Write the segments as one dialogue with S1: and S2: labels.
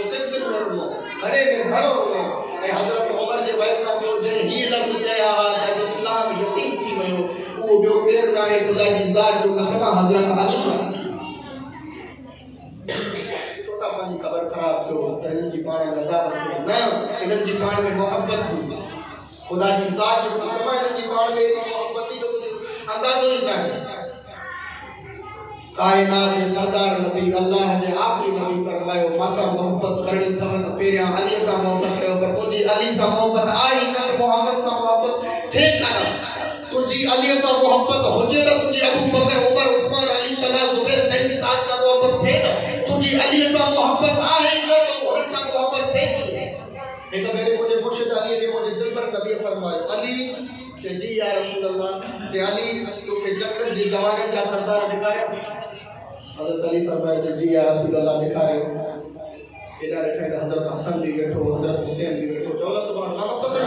S1: جو سلسل میں رہو کھڑے میں بھڑو رہو اے حضرت عمر جے وائف کا جو جن ہی لفظ چاہیا ہوا تا اسلام یقین تھی ویو او جو پیر گائے خدا کی ذات جو قسم حضرت علی کا تو تا پانی قبر خراب کیو تن جی پانی لگا رکھو نا انہن جی پانی میں محبت ہوں خدا کی ذات جو قسم ہے ان جی پانی میں محبت ہی تو اندازو ہی چاہیے کائنات جے سردار نبی اللہ جے آخری نبی فرمایا ماسا محبت کرنی تھو تے پیریا علی سا محبت کرو پر تو جی علی سا محبت آئی نہ محمد سا محبت تھے کنا تو جی علی سا محبت ہو جے تو جی ابو بکر عمر عثمان علی تنا زبیر سید ساتھ سا محبت تھے نہ تو جی علی سا محبت آئی نہ تو ہن سا محبت تھے کی نہ ایک میرے مجھے مرشد علی نے مجھے دل پر کبھی فرمایا علی کہ جی یا رسول اللہ کہ علی تو کہ جنگل جی جوارے کا سردار دکھایا حضرت علی فرمائے کہ جی یا رسول اللہ دکھا رہے ہو۔ ایڈا رکھا ہے حضرت حسن بھی بیٹھو، حضرت حسین بھی گٹھو جو اللہ سبحان اللہ مقصد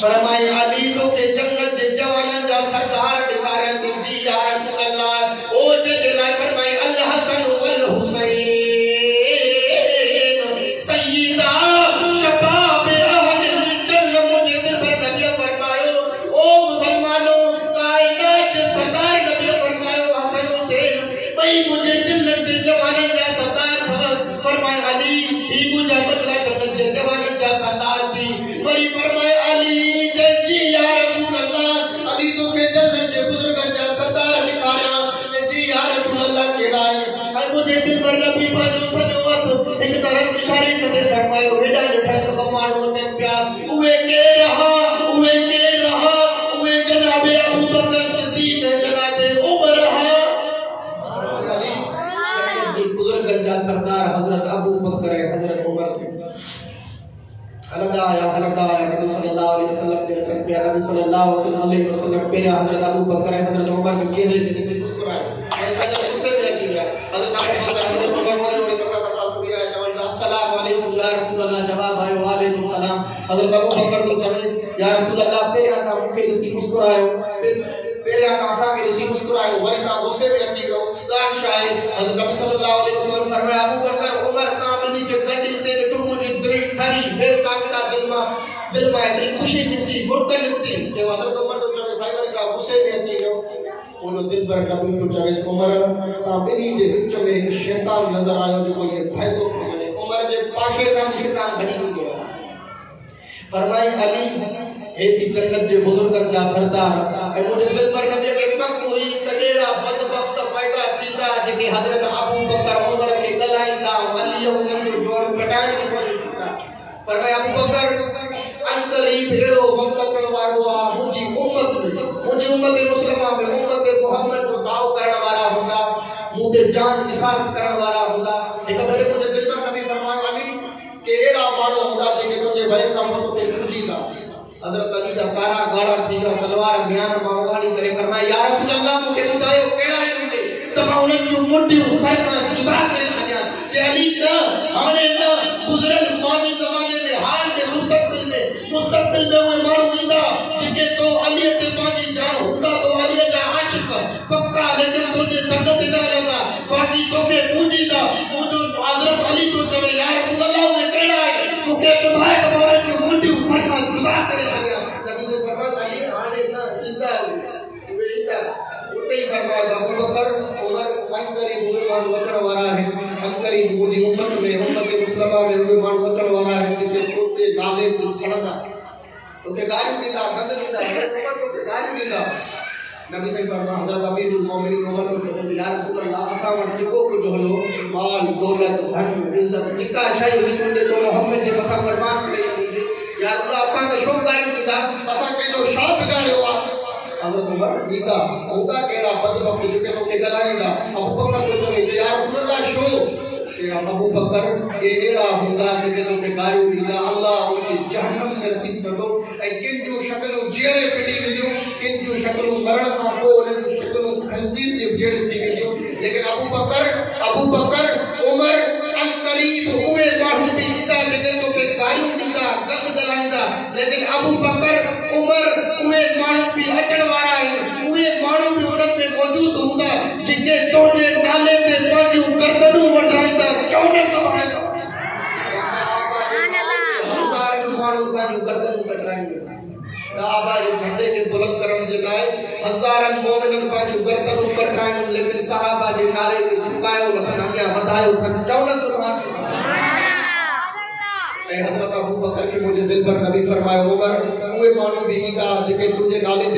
S1: فرمائے علی تو کے جنگل دے جوانا جا سردار دکھا رہے ہیں جی یا رسول اللہ۔ حضرت نبی صلی اللہ علیہ وسلم فرمایا، ابو بکر، عمر کاملی جو گڈی تیرے ٹمونی دل ٹھری بے ساکتا دل ماں دل ماں ایکڑی خوشی ملتی مرت ملتی۔ کہ حضرت عمر تو چوے سائبر کا غصے میں اچھی گو انہوں دل بھر نبی تو چوے عمر تابنی جے وچ میں ایک شیطان نظر آیو جو کوئی فائدو عمر جے پاشے کام شیطان بنی گیا فرمائے علی، اے تھی جنت جے بزرگن جا سردار، اے مجھے دل پر نبی اگر پک ہوئی تگیڑا، بدبخت ਸਾਹਿਬਾ ਜੀ ਕੀ ਹਜ਼ਰਤ ਅਬੂ ਬਕਰ ਉਮਰ ਕੀ ਗਲਾਈ ਦਾ ਅਲੀਓ ਨੂੰ ਜੋੜ ਕਟਾਣੀ ਕੋਈ ਨਹੀਂ ਕੀਤਾ ਪਰ ਮੈਂ ਅਬੂ ਬਕਰ ਅੰਤਰੀ ਭੇੜੋ ਹਮਤਨ ਵਾਲੋ ਆ ਮੁਜੀ ਉਮਤ ਨੂੰ ਮੁਜੀ ਉਮਤ ਦੇ ਮੁਸਲਮਾਨ ਦੇ ਉਮਤ ਦੇ ਮੁਹੰਮਦ ਤੋਂ ਦਾਉ ਕਰਨ ਵਾਲਾ ਹੁੰਦਾ ਮੂਦੇ ਜਾਨ ਇਸਾਰ ਕਰਨ ਵਾਲਾ ਹੁੰਦਾ ਇੱਕ ਬਾਰੇ ਮੁਜੇ ਦਿਲ ਮੈਂ ਨਬੀ ਫਰਮਾਨ ਅਲੀ ਕਿ ਇਹੜਾ ਮਾਰੋ ਹੁੰਦਾ ਜੇ ਕੋ ਤੇ ਭਾਈ ਕੰਮ ਤੋਂ ਤੇ حضرت علی جا تارا گاڑا تھی گا تلوار بیان ماں گاڑی کرے کرنا یا رسول اللہ تو کہتا ہے وہ کہہ رہا انہیں جو مڈی حسین کا جدا کرے آیا کہ علی نا ہمارے نا گزرے ماضی زمانے میں، حال میں مستقبل میں مستقبل میں وہ مانو زیدہ کہ تو علی کے بھرم عزت جکا شاہی ہوئی تو جو محمد جے پتہ فرمان کرے یا اللہ اساں کا شو گائی کی دا اساں کے جو شاہ بگاڑے ہوا۔ حضرت عمر جیتا ہوتا کیڑا بدبخت جو کہ تو کے گلائیں گا۔ ابو بکر جو تو یا رسول اللہ شو ابو بکر کے ایڑا ہوتا کہ جو تو کے گائی ہوئی دا اللہ ان کے جہنم میں رسید کر دو۔ اے کن جو شکلوں جیرے پھٹی ملیو کن جو شکلوں مرن کھاں پو انہیں جو شکلوں خنجیر جی بھیڑ جی ملیو لیکن ابو بکر ابو بکر، عمر تعلیم اوے باہو بھی دیتا لیکن تو پھر دارو دیتا گند جلائیتا لیکن ابو بکر عمر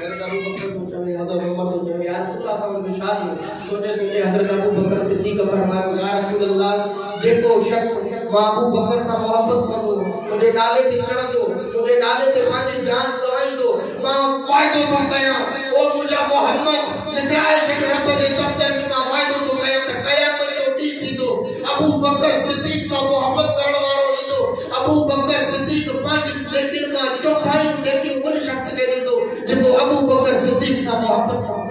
S1: حضرت ابو بکر کو چوے حضرت عمر کو چوے یا رسول اللہ صلی اللہ علیہ وسلم نے شادی سوچے تو حضرت ابو بکر صدیق فرمایا یا رسول اللہ جے کو شخص بابو بکر سا محبت کرو مجھے نالے تے چڑھ دو مجھے نالے تے پانچے جان دوائی دو ماں فائدو تو کیا او مجھا محمد نکرائے شکر رب دے تفتر ماں فائدو تو کیا تا کیا مجھے اٹھی تھی دو ابو بکر صدیق سا محبت کرنا وارو ہی دو ابو بکر صدیق پانچ لیکن ماں چوتھائی لیکن ان شخص دے دے دو جتو ابو بکر صدیق سا محبت کرنا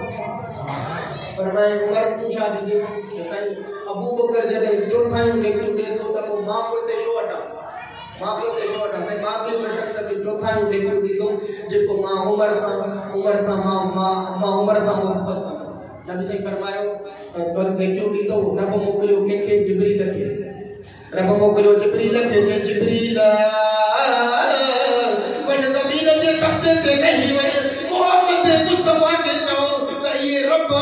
S1: فرمائے عمر تو شاہ دیگے تو صحیح ابو بکر جدے چوتھائیں ڈیکیوں دے تو تکو ماں کو تے شو اٹا ماں کو تے شو اٹا میں ماں کی عمر شخص کے چوتھائیں ڈیکیوں دی تو جب کو ماں عمر سا عمر سا ماں ماں عمر سا محبت کرنا نبی سے فرمایا تو کیوں دی تو نہ کو موکلو کے کے جبری لکھے رب موکلو جبری لکھے جے جبری لا پڑھ زمین کے تخت تے نہیں ہوئے محمد مصطفی کے چاہیے رب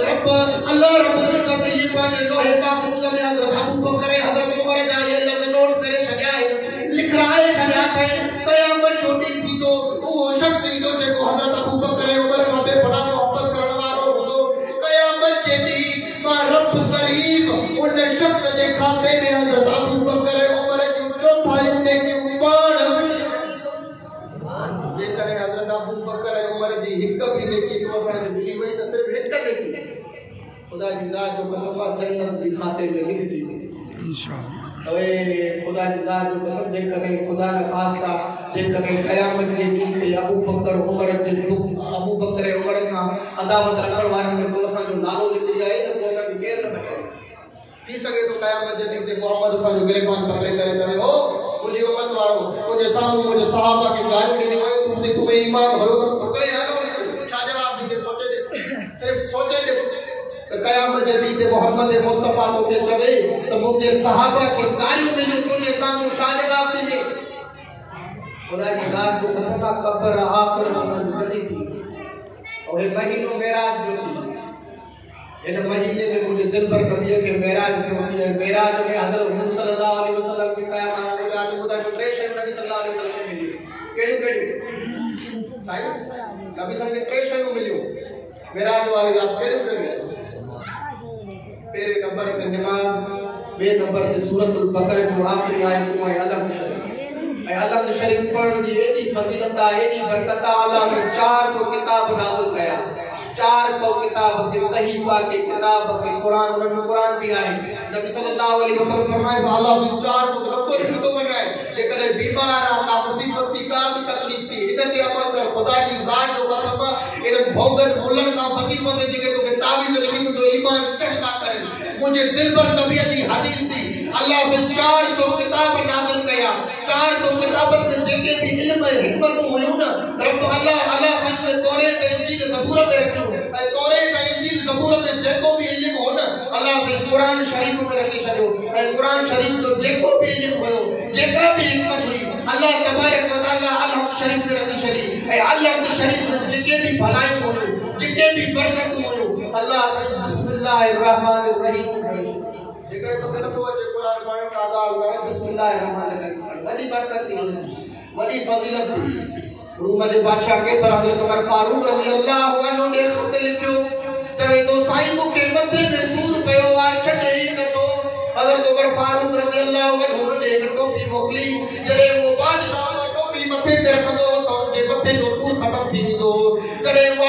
S1: رب، اللہ رب نے سب نے یہ پانے جو ہے پاک لوح میں حضرت ابو بکر حضرت عمر کا یہ نے نوٹ کرے چھڈیا ہے، لکھ رہا ہے چھڈیا ہے۔ قیامت چھوٹی تھی تو وہ شخص ہی تو کو حضرت ابو بکر عمر صاحب تو محبت کرن وارو ہو قیامت چھٹی تو رب قریب ان شخص جے کھاتے میں حضرت ابو جزا جو قسم با جنت بھی خاتے میں لکھ دی
S2: انشاءاللہ۔
S1: اے خدا جزا جو قسم جے کرے خدا نے خاص تھا جے کرے قیامت جے دی تے ابو بکر عمر جے دو ابو بکر عمر سا عداوت رکھن والے میں تو اساں جو نالو لکھ دی جائے تو اساں کی کیر نہ بچے تھی سکے تو قیامت جے دی تے محمد اساں جو گلے پان پکڑے کرے تے او کجھ امت وارو کجھ سامو کجھ صحابہ کی گائے نہیں ہوئے تو دیکھو میں ایمان بھرو پکڑے۔ نام جدید محمد مصطفیٰ تو کے چوے تو مجھے صحابہ کی تاریوں میں جو نے سامو شادگاہ پہ دے خدا کی ذات جو قسمہ قبر آخر جو جدی تھی۔ اور یہ مہینوں میراج جو تھی۔ ان مہینے میں مجھے دل پر نبی کہ میراج جو تھی ہے میراج میں حضرت محمد صلی اللہ علیہ وسلم کی قیام آنے میں آنے خدا جو ٹریش ہے نبی صلی اللہ علیہ وسلم ملی۔ کیڑی کیڑی؟ سائی؟ نبی صلی اللہ علیہ وسلم کے ٹریش ہے ملیو۔ میراج والی رات کیڑی کیڑی میرے نمبر تے نماز بے نمبر تے سورۃ البقرہ جو آخری آیت کو اے اللہ شریف اے اللہ شریف پڑھن جی اے فضیلت اے دی برکت اللہ نے 400 کتاب نازل کیا۔ 400 کتاب کے صحیفہ کے کتاب کے قران ان میں قران بھی آئے۔ نبی صلی اللہ علیہ وسلم فرمائے کہ اللہ سے 400 کتاب کوئی بھی تو ہے۔ کہ کلے بیمار آتا مصیبت کی کا بھی تکلیف تھی ان دی عمل کر خدا کی ذات جو قسم ان بھوگن بلن کا بقی مدے جگہ تو کتابی زندگی کو جو ایمان چڑھتا کرے مجھے دل پر نبی علی حدیث دی۔ اللہ سے چار سو کتاب نازل کیا۔ چار سو کتاب پر جنگے بھی علم ہے، حکمت ہوئی ہونا رب اللہ اللہ سے میں تورے کا انجیل زبورت رکھتے ہو دورے کا انجیل زبورت میں جنگوں بھی علم ہونا اللہ سے قرآن شریف میں رکھتے چھڑو اے قرآن شریف جو جنگوں بھی علم ہوئے ہو۔ جنگا بھی حکمت ہوئی۔ اللہ تبارک و تعالی اللہ شریف میں رکھتے چھڑی اللہ شریف میں جنگے بھی بھلائی ہو۔ جنگے بھی برکت ہو۔ اللہ سے بسم اللہ الرحمن الرحیم۔ جگہ تو میں تو اچھے قرآن پڑھیں تادا اللہ بسم اللہ الرحمن الرحیم۔ ولی برکت دی ولی فضیلت دی روم جب بادشاہ کے سر حضرت عمر فاروق رضی اللہ عنہ نے خط لکھو چوے تو سائیں کو کے مدر میں سور پیو وار چھٹے ہی تو۔ حضرت عمر فاروق رضی اللہ عنہ نے ایک ٹوپی موکلی۔ جلے وہ بادشاہ ٹوپی مکھے تے رکھ دو۔ تو جے مکھے جو سور ختم تھی دو جلے وہ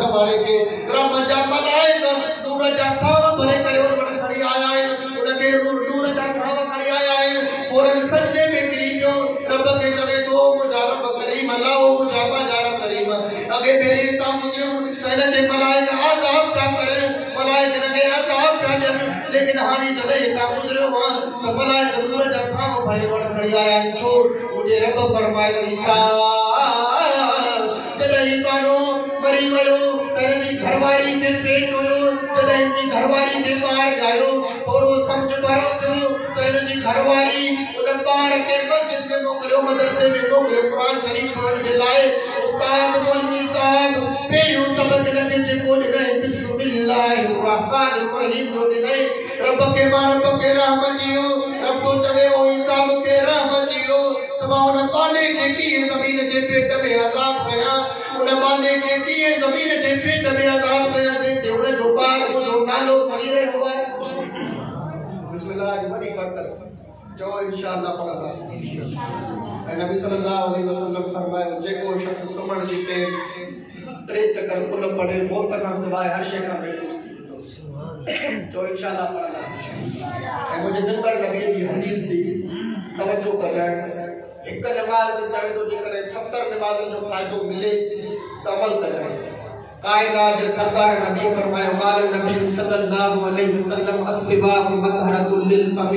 S1: ಕಮಾರೆ ಕೆ ರಮ ಜಮಲಾಯ ದೂರ ಜಾತಾವ ಭರೆ ಕರೆ ಉಡ ಖಡಿ ಆಯಾ ಹೈ ಉಡ ಕೆ ದೂರ ದೂರ ಜಾತಾವ ಖಡಿ ಆಯಾ ಹೈ ಫೌರನ್ سجدے میں کریم رب کے چلے تو مجھا کریم، اللہ ہو مجھا جارا کریم۔ اگے میری تا مجھے پہلے کے ملائکہ عذاب کا کرے، ملائکہ نے کہ عذاب کا دے لیکن ہانی چلے تا گزرے ہوا تو ملائکہ دور جاتا ہوں بھرے وڑ کھڑی آیا۔ چھوڑ، مجھے رب فرمائے، عیسیٰ چلے ہی ہماری ویو پہلے دی گھر واری دی پیٹ ہوئیو جدا ان دی گھر واری دی پائے گائیو اور وہ سمجھ پارا چھو پہلے دی گھر واری اگر پار کے بچت میں مکلے ہو مدر سے میں مکلے ہو قرآن شریف پانے سے لائے استاد مولوی صاحب پہلے ہوں سبت لگے جے کونے رہے بسم اللہ الرحمن الرحیم ہوتے گئے رب کے مارپ کے رحمتی ہو رب کو چوے ہوئی صاحب کے رحمتی ہو تباہ انہیں پانے کے کیے زمین جے پیٹ میں عذاب کیا انہیں پانے کے کیے زمین جے پیٹ میں عذاب کیا دیتے انہیں جو بار کو جو نالو رہے ہوا ہے بسم اللہ آج بڑی برکت۔ جو انشاءاللہ پڑھا اللہ اے نبی صلی اللہ علیہ وسلم فرمائے جے کو شخص سمن جی تے ٹرے چکر کل پڑے موت نہ سوائے ہر شے کا محفوظ تھی۔ جو انشاءاللہ پڑھا اللہ اے مجھے دل پر نبی جی حدیث دی توجہ کر رہا ہے ایک نماز جو چاہے تو جے کرے 70 نمازن جو فائدہ ملے تمل کرے کائنات دے سردار نبی فرمایا قال نبی صلی اللہ علیہ وسلم الصباح مطهرۃ للفم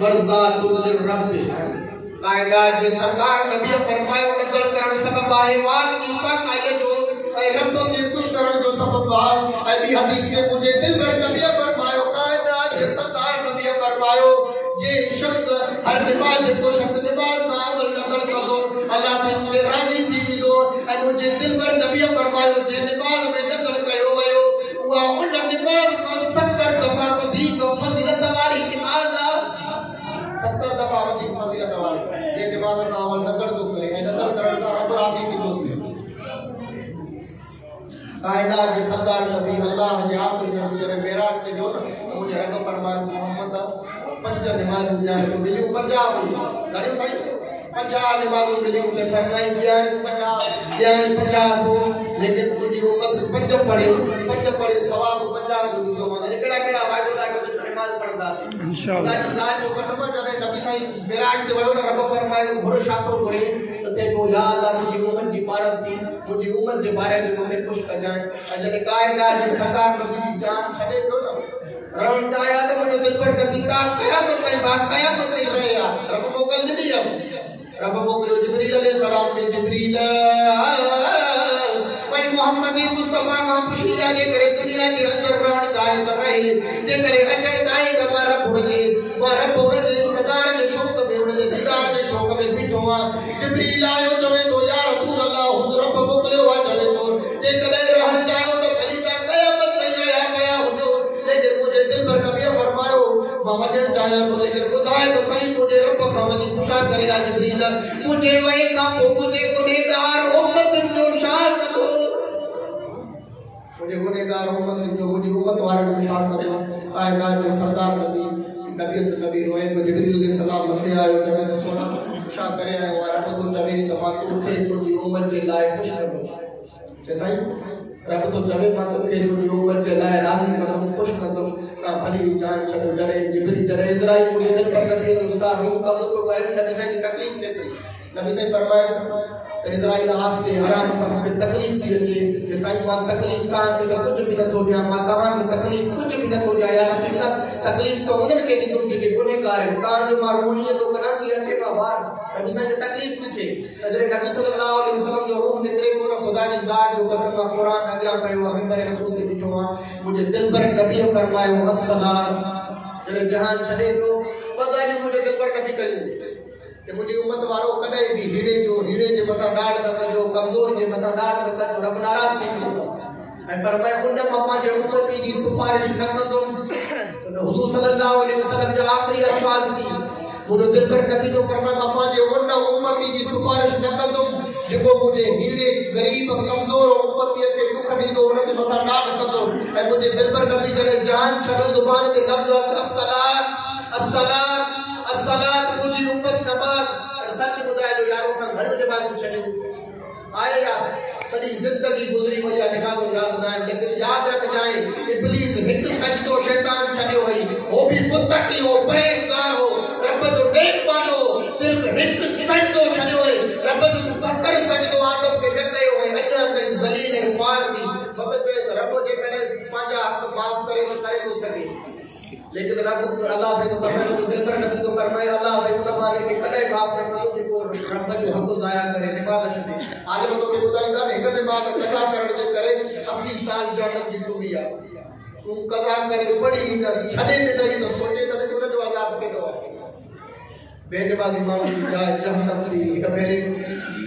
S1: برزات للرب۔ کائنات دے سردار نبی فرمایا او نکل کرن سبب ہے وان کی پاک ائے جو، اے رب کے خوش کرن جو سبب ہے اے بھی حدیث کے مجھے دل بھر نبی فرمایا ہر نماز جے کو شخص نماز ماں ول نظر کدو اللہ سے تے راضی تھی دو اے مجھے دل پر نبی فرمایا جے نماز میں نظر پنج نماز میں تو ملیو پنجاب گاڑیوں صحیح پنجاب نمازوں ملیو نے فرمائی کیا ہے پنجاب دیا ہے پنجاب ہو لیکن تجھے امت پنج پڑھے پنج پڑھے ثواب پنجاب جو تو مدد کیڑا کیڑا وعدو دا کہ نماز پڑھدا سی
S2: انشاءاللہ
S1: اللہ کی ذات جو قسم جڑے نبی صحیح معراج جو ہے رب فرمائے بھروسہ تو کرے تے کو یا اللہ مجھے امت دی پارت تھی مجھے امت دے بارے میں ہمیں خوش کر اجل کائنات دی سرکار نبی جان چھڑے کو رب چاہیا تو مجھے دل پر کر دیتا قیامت تائیں بات قیامت تائیں رہیا رب موکل نبی ہے رب موکل جبریل علیہ السلام کے جبریل پر محمد مصطفیٰ کا پشیلہ کے کرے دنیا کے اندر رہن چاہے تو رہے جے کرے اچھڑ دائے گا ماں رب ہوئے ماں رب ہوئے جے انتظار میں شوق میں، انہوں نے دیدار میں شوق میں بٹھوا جبریل آئے ہو جو میں تو، یا رسول اللہ، خود رب ہے وہ لے کر خدا ہے تو سائیں تو دے رب کا منی خوشا کریا جبریل۔ مجھے وہ ایک کا کو مجھے کو دے دار امت جو شاد کرو۔ مجھے ہونے دار امت جو ہو جی امت وار کو شاد کرو۔ قائد کا جو سردار نبی نبی نبی روئے تو جبریل کے سلام سے ائے جو میں تو سونا خوشا کریا ہے وہ رب کو جبے تو ماتو کے امت کے لائے خوش کرو۔ جیسا ہی۔ رب تو جبے ماں تو کھیل مجھے عمر کے لائے راضی ماں ہوں، خوش نہ دو نا بھلی جان چھڑو جڑے جبری جڑے اسرائیل مجھے دل پر کبھی رستا ہوں قبض کو کرنے نبی صاحب کی تکلیف دیکھ رہی نبی صاحب فرمائے فرمائے اسرائیل آستے حرام سمح پہ تکلیف تھی رکھے عیسائی بات تکلیف کان تو کچھ بھی نہ ہو جائے ماتاواں کی تکلیف، کچھ بھی نہ ہو جائے یا رسول تکلیف تو انہن کے لیے تم کے گنہ گار ہے تاں جو مروحیت ہو کنا سی اٹھے کا بار نبی صلی اللہ تکلیف نہ تھے حضرت نبی صلی اللہ علیہ وسلم جو روح نکرے کو نہ خدا نے ذات جو قسم کا قرآن اگیا پہ ہوا منبر رسول کے بیچ ہوا مجھے دل بھر نبی فرمائے الصلاۃ جہان چھڑے تو بغیر مجھے دل بھر نبی کہے کہ مجھے امت وارو کدے بھی ہیڑے جو ہیڑے جو مطا ڈاڑ دا جو کمزور جو مطا ڈاڑ دا جو رب ناراض تھی جو دا میں فرمائے ہن مپا جو امتی جی سپارش نکن دوں، تو حضور صلی اللہ علیہ وسلم جو آخری الفاظ کی مجھے دل پر نبی تو فرمائے مپا جو ہن امتی جی سپارش نکن دوں، جو کو مجھے ہیڑے غریب کمزور امتی جی دکھنی دو انہیں جو مطا ڈاڑ دا دوں۔ میں مجھے دل پر نبی جو جان چھڑے زبان کے لفظ، السلام السلام السلام، مجھے امتی گھڑن کے بارے پوچھنے آیا یا سری زندگی گزری ہو جائے نکال ہو جائے نہ لیکن یاد رکھ جائیں ابلیس ہک سجدو شیطان چھڑے ہوئی۔ وہ بھی متقی ہو پریزگار ہو۔ رب تو ٹیک پالو صرف ہک سجدو چھڑے ہوئے۔ رب تو ستر سجدو آدم کے لگے ہوئے ہیں اگر اپنے زلیل اخوار کی مگر جو ہے رب جے کرے پانچا حق معاف کرے، تو کرے تو سکے لیکن رب اللہ سے تو فرمائے تو دل پر نبی تو فرمائے اللہ سے تو مانے کہ کدے باپ نے ماں کو رب جو ہم حق ضائع کرے نماز چھڈے عالم تو کہ خدا دا ایک نماز قضا کرنے سے کرے 80 سال جنت دی ٹوبیا تو قضا کرے، بڑی چھڈے تے نہیں تو سوچے تو سوچے جو عذاب کے دو بے نماز امام کی جائے جہنم دی ایک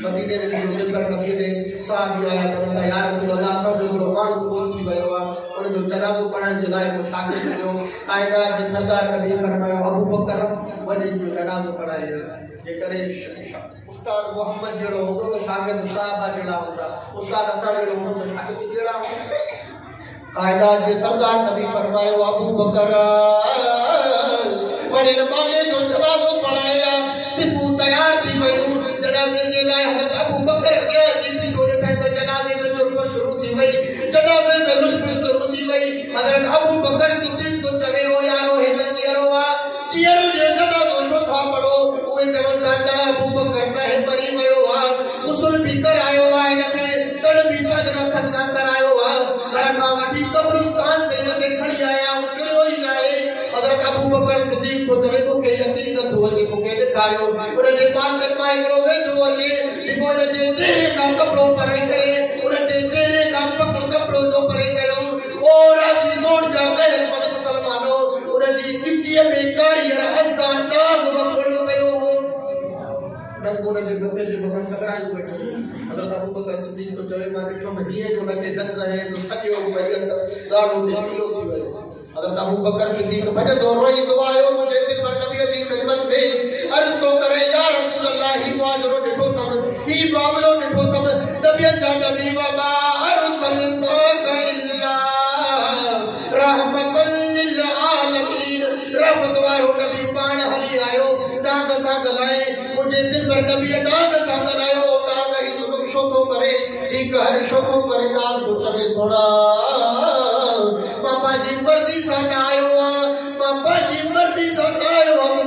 S1: مدینے میں جو دل پر نبی نے صحابی آیا چوندا یا رسول اللہ صاحب جو لوگ مانو کو تھی گئے وا ان جو جنازو پڑھن جو لائے کو شاگرد جو کائنات جس سردار نبی فرمایا، ابو بکر ونے جو جنازو پڑھائے۔ یہ کرے استاد محمد جڑو ہو تو شاگرد صاحب جڑا ہوندا۔ استاد اسا جڑو ہو تو شاگرد جڑا ہوندا۔ کائنات جس سردار نبی فرمایا، ابو بکر۔ ونے نمازے جو جنازو پڑھایا صفو تیار تھی ویوں جنازے کے لائے حضرت ابو بکر کے کرو اور راضی نوڑ جا غیر مدد مسلمانوں ان دی کچی میں کاڑی ہستا ناگ وکڑو پیو ننگو نے جو جو بکر سگرائی ہوئے حضرت ابو بکر صدیق تو چوے ماں ڈٹھو میں جو لگے دنگ ہے تو سکیو بیعت گاڑو دے پیو تھی وے حضرت ابو بکر صدیق بڑے دور روئی دعائیو مجھے دل پر نبی کی خدمت میں عرض تو کرے یا رسول اللہ ہی واجرو ڈٹھو تم ہی معاملو ڈٹھو طبيعت نبي وما أرسلناك إلا رحمة للعالمين. رحمت وارو نبي پاڻ هلي آيو توهان سان ڳالهائي منهنجي دل ۾ نبي توهان سان ڳالهايو توهان کي ڇو ٿو ڪري ٺيڪ هر ڇو ٿو ڪري توهان گهٽ ۾ سوڙا مان پنهنجي مرضي سان نه آيو آهيان مان پنهنجي مرضي سان نه آيو آهيان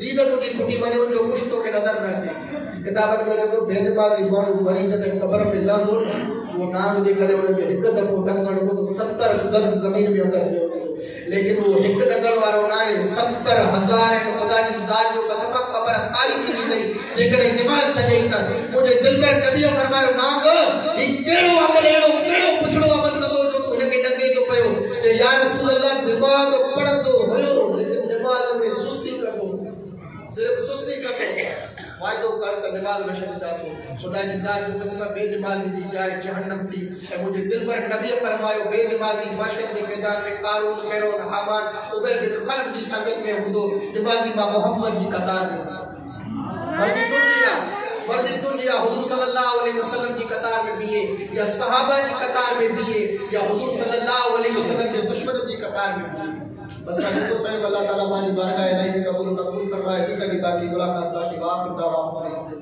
S1: دید کو کی کٹی ونے جو کچھ تو کے نظر میں تھی کتابت میں تو بھید بازی کون بری جتے قبر میں لاندو وہ نام جے کرے ان جو ہک دفعو ڈنگن کو تو ستر گز زمین میں اتر جو لیکن وہ ہک ڈنگن وارو نہ ہے 70 ہزار ہیں خدا کی ذات جو قسم پر ہماری کی نہیں جے کرے نماز چھڑے ہی تھا مجھے دل میں کبھی فرمایا ماں کو یہ کیڑو عمل ہے کیڑو پچھڑو عمل مدو جو تو ہک ڈنگے تو پیو کہ یا رسول اللہ، نماز پڑھندو ہو، لیکن نماز میں سستی کرو صرف سستی کرو فائدو کر تا نماز میں شروع دا سو خدا جزاں جو کس کا بے نمازی دی جائے، جہنم دی اے مجھے دل پر نبی فرمائیو، بے نمازی باشر میں پیدا میں قارون، خیرون حامان او بے بے خلق جی سنگت میں حدو نمازی با محمد جی قطار میں فرزی دنیا فرزی دنیا، حضور صلی اللہ علیہ وسلم جی قطار میں بیئے یا صحابہ جی قطار میں بیئے یا حضور صلی اللہ علیہ وسلم جی دشمن جی قطار میں بیئے بس ہمیں تو چاہیے اللہ تعالیٰ ہماری بارگاہ الہی کی قبول و قبول فرمائے زندگی باقی ملاقات باقی وآخر دعواء